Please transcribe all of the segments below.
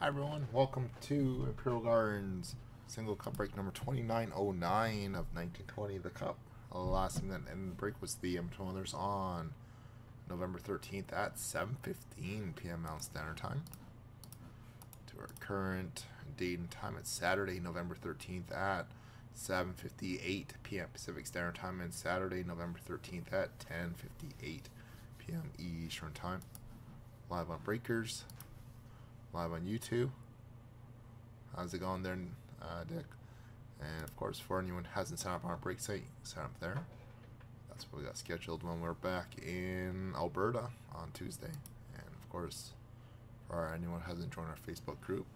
Hi everyone, welcome to Imperial Gardens single cup break number 2909 of 1920. The cup last thing that ended the break was the Edmonton Oilers on November 13th at 7:15 p.m. Mountain Standard Time. To our current date and time, it's Saturday, November 13th at 7:58 p.m. Pacific Standard Time, and Saturday, November 13th at 10:58 p.m. Eastern Time. Live on Breakers live on YouTube. How's it going there, uh, Dick? And of course, for anyone who hasn't signed up on our break site, sign up there. That's what we got scheduled when we're back in Alberta on Tuesday. And of course, for anyone who hasn't joined our Facebook group,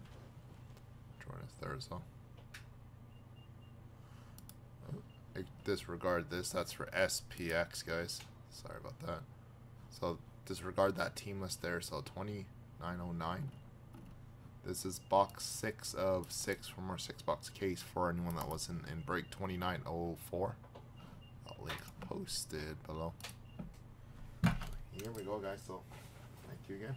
join us there as well. Oh, disregard this. That's for SPX, guys. Sorry about that. So disregard that team list there. So 2909. This is box six of six from our six box case for anyone that wasn't in break 2904. That link posted below. Here we go, guys. So, thank you again.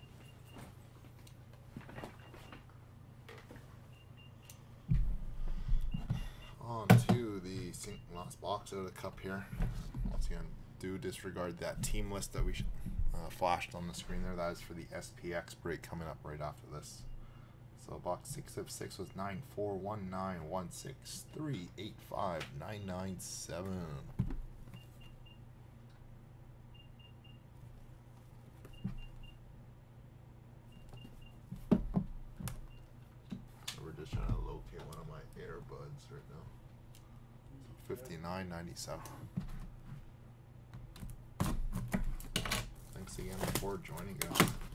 On to the last box of the cup here. Once again, do disregard that team list that we uh, flashed on the screen there. That is for the SPX break coming up right after this. So box six of six was nine four one nine one six three eight five nine nine seven. We're just trying to locate one of my earbuds right now. Fifty nine ninety seven. Thanks again for joining us.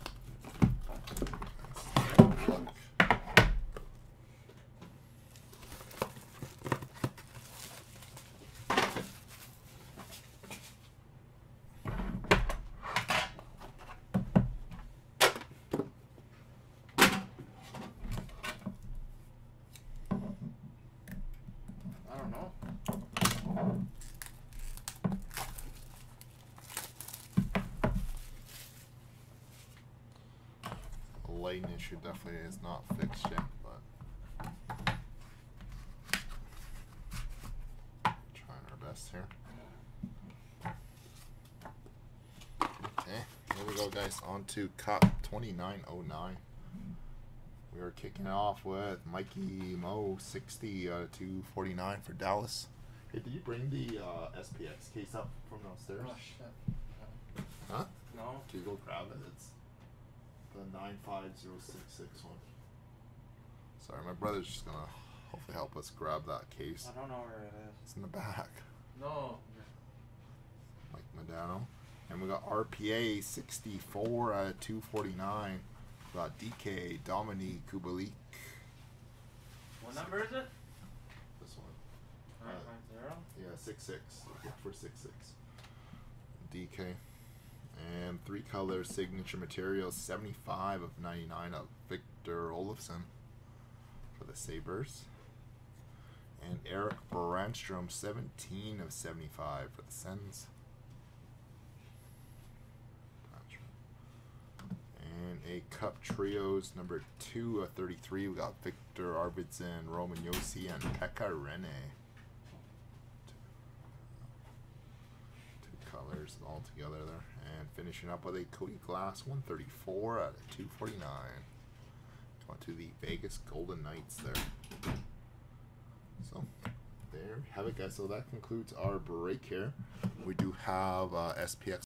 Lighting issue definitely is not fixed yet, but trying our best here. Okay, here we go guys, on to Cup 2909. We are kicking off with Mikey Mo 60 uh, 249 for Dallas. Hey, did you bring the uh, SPX case up from downstairs? Oh, shit. Huh? No. Can you go grab it? It's the 95066 one. Sorry, my brother's just gonna hopefully help us grab that case. I don't know where it is. It's in the back. No. Mike Modano. Um, and we got RPA 64 out of 249. We got DK Dominik Kubalik. What number is it? This one. Nine five zero. Yeah, 66. Look for 66. DK. And three color signature materials 75 of 99 of Victor Olofsson for the Sabres. And Erik Brannstrom 17 of 75 for the Sens. And a Cup Trios number 2 of 33. We got Viktor Arvidsson, Roman Josi, and Pekka Rinne. Colors all together there. And finishing up with a Cody Glass 134 out of 249. Going to the Vegas Golden Knights there. So there have it guys. So that concludes our break here. We do have uh, SPX